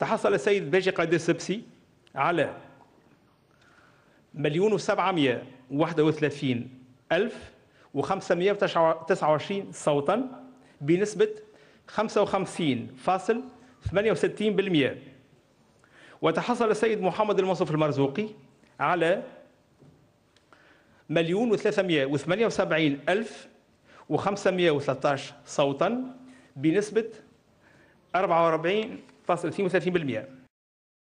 تحصل السيد باجي قادر سبسي على مليون وسبعمائة وواحد وثلاثين ألف وخمسمائة وتسعة وعشرين صوتا بنسبة خمسة وخمسين فاصل ثمانية وستين بالمئة وتحصل السيد محمد المنصف المرزوقي على مليون وثلاثمائة وثمانية وسبعين ألف وخمسمائة وثلاثة صوتا بنسبة 44.32%